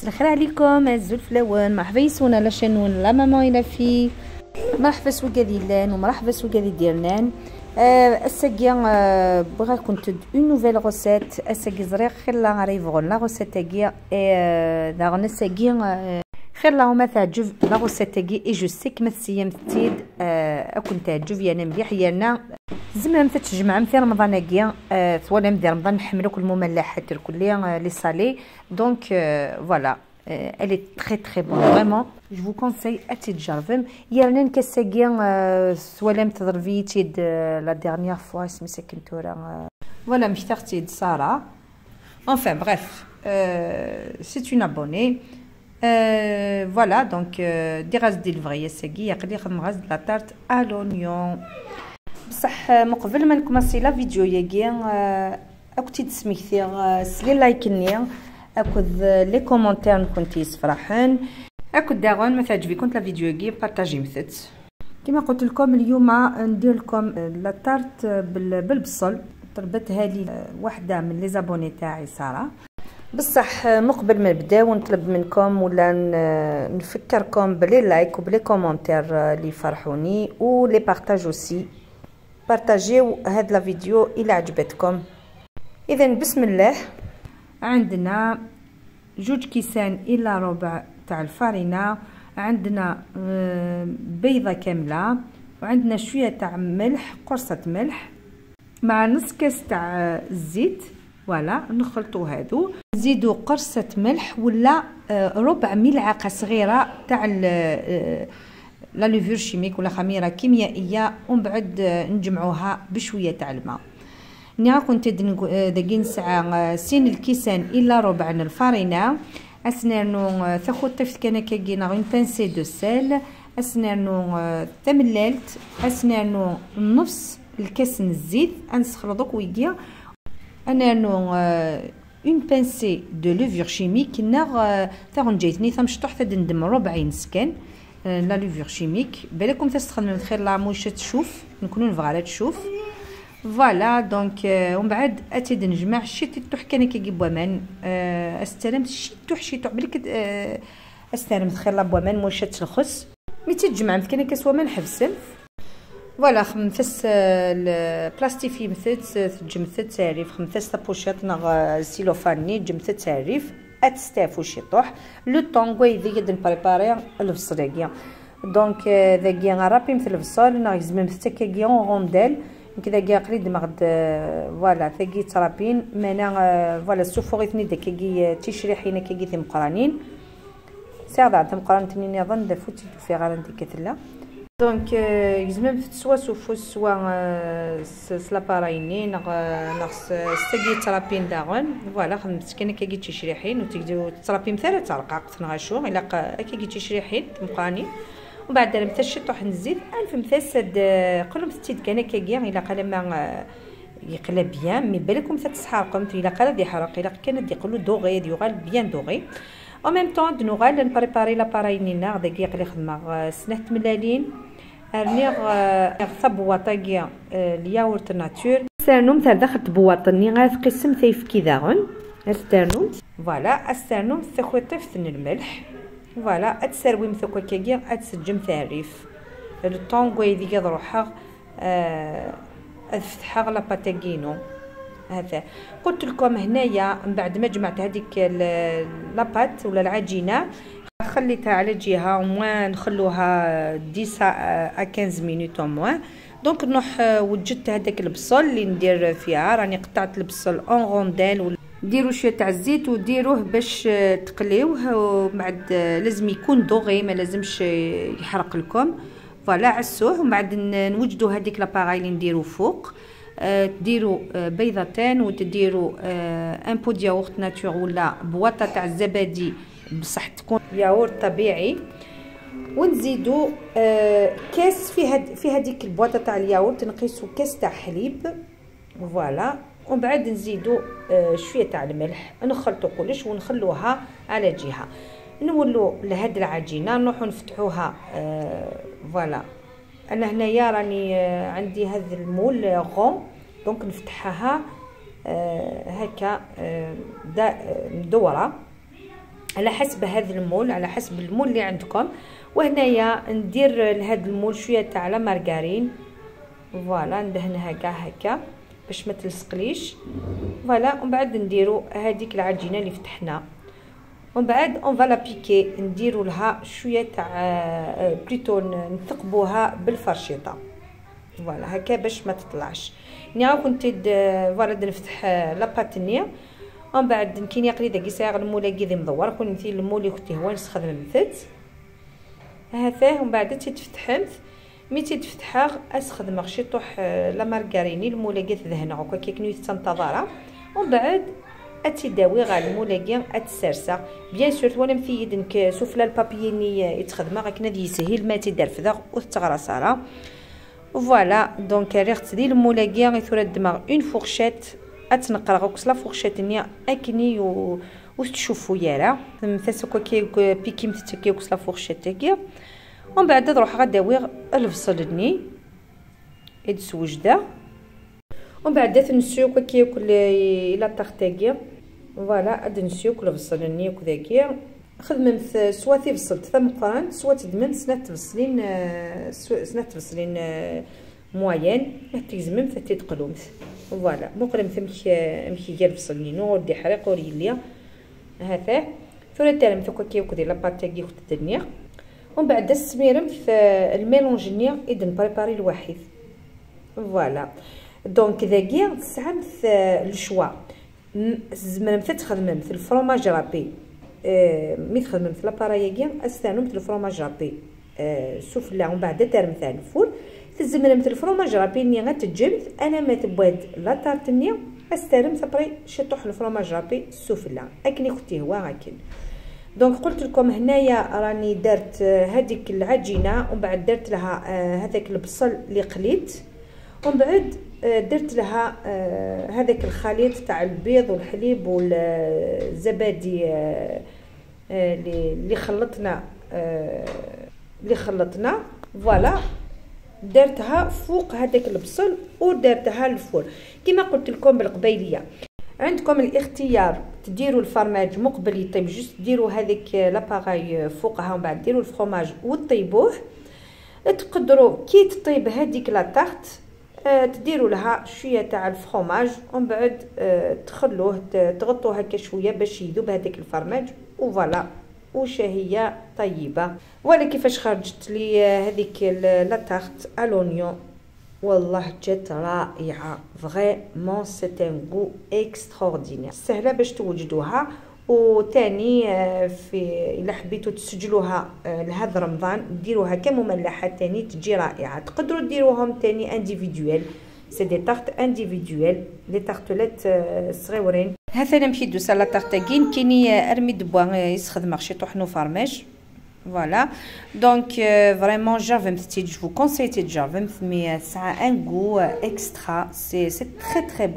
مساء الخير عليكم الزول فلاون مرحبا يسونا لا شانون لا ماما إلى في. مرحبا سوكادي لأن ومرحبا سوكادي ديالنا الساقيا آه بغا كنت اون نوفيل روسيت الساقي زريق خير لا غريفغون لا روسيت تاقيا اي داغن الساقيا خير اللهم تعجب لا روسيت تاقي اي جو سيك ما تسيام تيد أكون تعجب يانا مليح يانا زعما متى تجمع في رمضان كيا آه ثوالا مدي رمضان نحملو كل المملحات الكلية آه لي سالي دونك فوالا elle est très très bonne vraiment. Je vous conseille à تجربهم يرنا نكساكيا سوالم تضربي تيد لا ديرنيير فوا سميتها كنتورا فوالا مختارتي سارة enfin bref c'est une abonnée. فوالا دونك دي غاز دي الفغيه ساكي يقلي خدم غاز لا تارت ا لونيون مقبل ما نكماسي لا فيديو ياكي أكو تسميكتي سلي لايكني اكد لي كومونتير كنتي يسفرحن اكد داغون ما تعجبكم لا فيديو ياكي بارطاجي مثت كما قلت لكم اليوم ندير لكم لا تارت بالبصل. طلبتها لي وحدة من لي زابوني تاعي سارة. بصح مقبل ما نبداو نطلب منكم ولا نفكركم بلي لايك وبلي كومونتير اللي يفرحوني ولي بارطاج أوسي. بارطاجيو هاد la vidéo إلى عجبتكم. اذا بسم الله. عندنا جوج كيسان إلى ربع تاع الفارينة. عندنا بيضة كاملة. وعندنا شوية تاع ملح قرصة ملح مع نص كاس تاع الزيت. voilà نخلطو هادو. نزيدو قرصة ملح ولا ربع ملعقة صغيرة تاع لا لوفور شيميك ولا خميره كيميائيه ومن بعد نجمعوها بشويه تاع الماء نيا كنت داكين ساعه سين الكيسان الا ربع الفارينه اسنانو ثخو طفت كان كاكينا اون بانسي دو سيل اسنانو تمللت اسنانو نص الكاس الزيت انسخلطوك ويديا أنا نو اون بانسي دو لوفور شيميك ناغ تاغن جايتني ثمشطح تدندم ربعين سكان لا لوفور شيميك بالكم تستخدم خير لا موشة تشوف نكونوا نبغى تشوف. فوالا دونك ومن بعد اتيد نجمع شي تحكي كان كي بوامان استلم شي تح شي تح بلك استلم خير لا بوامان موشة الخس مي تجمع كان كسوا ما نحبسن فوالا خمسة البلاستيفي مثلت تجمثت تعريف خمسة بوشات نغ سيلوفاني جمثت تعريف اتستافو شي طوح لو طون كوي ذي قد نبريباري الفصل هكيا دونك ذاكيا غرابي مثل الفصل نغ يزمن مثل اون غونديل كذا كيا قريد مغد فوالا ثاكي ترابين مانا فوالا سوفوغيتني داكي تيشريحينا كي ثم قرانين ساعة ثم قران تنين يظن دا فوتي في غارن كتلا دونك يزمن سوا سوفو سوا سلابارايني نغ نغ ستاكي ترابين داغون فوالا خدمت كان كي تيشريحين وتقدروا ترابين مثلا ترقاق تنغاشو الا كي تيشريحين مقاني ومن بعد مثل طوح نزيد الف مثل قلم ستيد كان كاكيا الا قال ما يقلى بيان مي بالكم تتسحركم الا قال دي حرق الا كان دي يقولوا دوغي دي يغال بيان دوغي أو ميم طون نوغال نبريباري لاباراينينا داك يقلي خدمه سنه ملالين ارنيغ ثب واطاكيا الياورت ناتور سانوم تاع دخلت بواطني غتقسم ثيف كذا استرنوم فوالا استرنوم ثخوطيف الملح فوالا اتسروي مثوكا كاكيا اتسجم تعريف الطونغو يدي روحها آه افتحها لا باتاكينو هذا. قلت لكم هنايا من بعد ما جمعت هذيك لابات ولا العجينة خليتها على جهة و au moins نخلوها 10 à 15 minutes au moins donc نروح وجدت هذاك البصل اللي ندير فيها. راني قطعت البصل en rondelles ديروا شوية تاع الزيت وديروه باش تقليوه. وبعد لازم يكون doré ما لازمش يحرق لكم. voilà عسوه. ومن بعد نوجدوا هذيك l'appareil اللي نديرو فوق. تديروا بيضتين وتديروا un pot yaourt nature ولا بواطة تاع الزبادي بصح تكون ياغورت طبيعي. ونزيدوا كاس في هاد في هذيك البواطة تاع الياغورت نقيسوا كاس تاع حليب. voilà. ومن بعد نزيدوا شوية تاع الملح. نخلطوا كلش ونخلوها على جهة. نولوا لهاد العجينة نروحوا نفتحوها voilà. أنا هنايا راني عندي هذا ال moule rond donc نفتحها هكا مدورة. على حسب هذا ال moule على حسب ال moule اللي عندكم. وهنايا ندير لهذا ال moule شوية تاع la margarine voilà ندهنها كاع هكا باش ما تلصقليش. voilà ومن بعد نديرو هذيك العجينة اللي فتحنا. ومن بعد on va la piquer نديرو لها شوية تاع بليتو نثقبوها بالفرشيطه فوالا هكا باش ما تطلعش نيا كنت فوالا نفتح لاباتنيه ومن بعد كاين يقري داك يساغ المولا كي مدور كون نتي المولي كنت هو نستخدم مثت هذا ومن بعد تتفتحمت مي تتفتحها استخدم شي طوح لا مارغاريني المولا كي ذهنا هكا كي كنو تنتظرها ومن بعد اتداوي غا المولاكي أتسرسا. بيان سور وأنا مفيد سفلى البابييني يتخدم غاك نادي يسهل ما تيدار فدا وتغرس راه فوالا دونك ريغت ديال المولاكي غي ثورا الدماغ اون فورشيت أتنقرا غوكس لا فورشيت نيا أكني و وتشوفوا يارا. مثلا كو كي بيكي متتكي وكس لا فورشيت كي ومن بعد نروح غداوي البصل ني. ادس وجده ومن بعد تنسيو كي ياكل إلى طاختاكيا فوالا اد نسيو كل بصل ني كذاكيا خدمت سوا تبصل ثمقران سوا تدمن سنات تبصلين سنات تبصلين موين تيزمم تتقلومت فوالا مقرم ثمك مكي جال بصلين نور دي حريق وريليا هذا. ثورة تالم ثوكا كي وكدي لاباتا كي وقت الدنيا. ومن بعد السميرم في الميلونج اذن بريباري الواحد. فوالا دونك ذاكي تسعمت الشوا. زمرمت تخدممت الفرomاج رابي آه مي تخدممت لاباراياكي استانمت الفرomاج رابي آه سفلى ومن بعد ترمت ال four تزمرمت ال fromage رابي ني غتجبد أنا ما تبواد la tarte ني استرم صبري شطوح ال fromage رابي السفلى أكني كنتي هو هاكن donc قلت لكم هنايا راني درت هذيك العجينة ومن بعد درت لها هذاك البصل اللي قليت. ومن بعد درت لها هذاك الخليط تاع البيض والحليب والزبادي اللي خلطنا اللي خلطنا. voilà درتها فوق هذاك البصل ودرتها ال four كما قلت لكم بالقبيلية عندكم الاختيار تديروا الفرماج مقبل يطيب juste ديروا هذيك l'appareil فوقها ومن بعد ديروا الفرماج وطيبوه. تقدروا كي تطيب هذيك لا آه تديروا لها شوية تاع الفرماج ومن بعد آه تخلوه تغطوه هكا شوية باش يذوب هذاك الفرماج و voilà. وشهيه طيبة. ولا كيفاش خرجت لي هذيك la tarte والله جات رائعة. vraiment c'est un goût extraordinaire سهلة باش توجدوها. وثاني في إلا حبيتو تسجلوها لهذا رمضان ديروها كمملحة ثاني تجي رائعة. تقدروا ديروهم ثاني individuelles c'est des tartes individuelles les tartelettes صغيورين. هذا نمشي دوسا لا طارتاكين كيني أرمي دبوا يسخدم شي طحنو فرماش Voilà. Donc, euh, vraiment, Jarvem, je vous conseille cette Jarvem, mais ça a un goût extra. C'est très.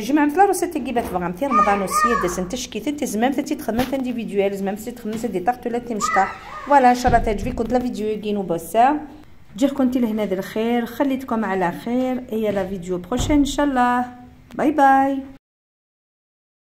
جمعت لا روسيت كيبات فغامتي رمضان وسي داس انت شكيت انت زمام تي تخدمت انديفيدوال زمام تي تخدمت دي طاقتولات مشطاح. فوالا إن شاء الله تعجبكم لا فيديو كينو بوسا. جير كنتي لهنا الخير. خليتكم على خير. هي لا فيديو بروشين إن شاء الله. باي باي.